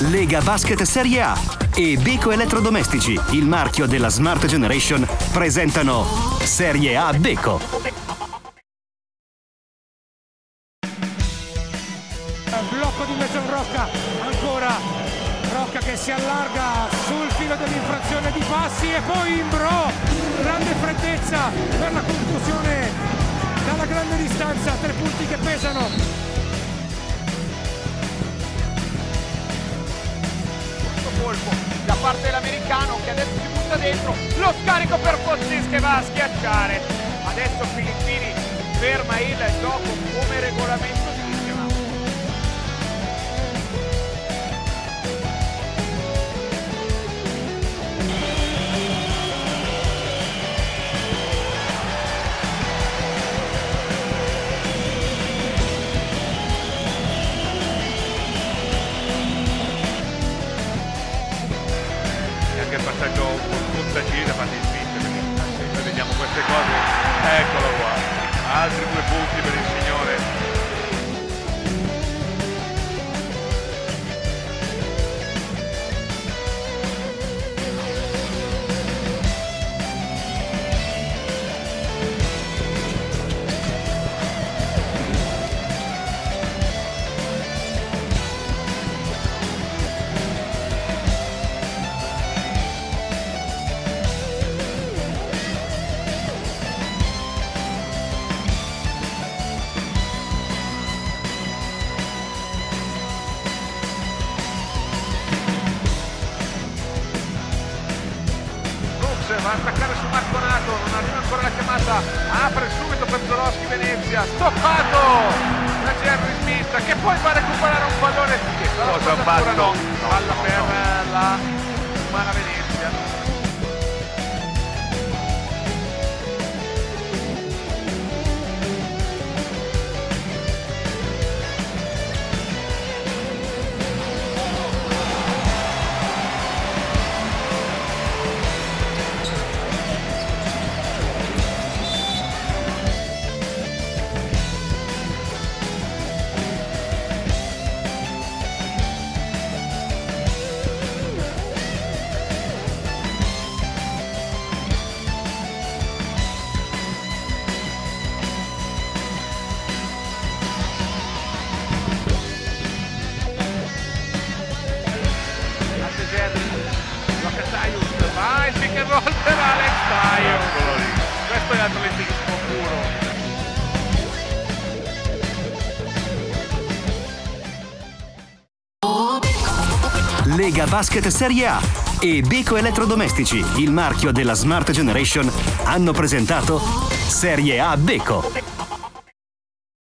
Lega Basket Serie A e Beko Elettrodomestici, il marchio della Smart Generation, presentano Serie A Beko. blocco di mezzo Rocca ancora Rocca che si allarga sul filo dell'infrazione di passi e poi Imbro grande freddezza per la conclusione dalla grande distanza tre punti che pesano colpo da parte dell'americano che adesso si butta dentro. Lo scarico per Fozzis che va a schiacciare. Adesso Filippini ferma il gioco come regolamento contagiri da parte di se noi vediamo queste cose eccolo qua. Altri due punti per il va a attaccare su Marconato non arriva ancora la chiamata apre subito per Zorowski Venezia stoppato da Jerry Smith che poi va a recuperare un pallone che Cosa ha fatto? no, No, palla no, per no. la umana Venezia atletismo puro Lega Basket Serie A e Beko Elettrodomestici, il marchio della Smart Generation, hanno presentato Serie A Beko.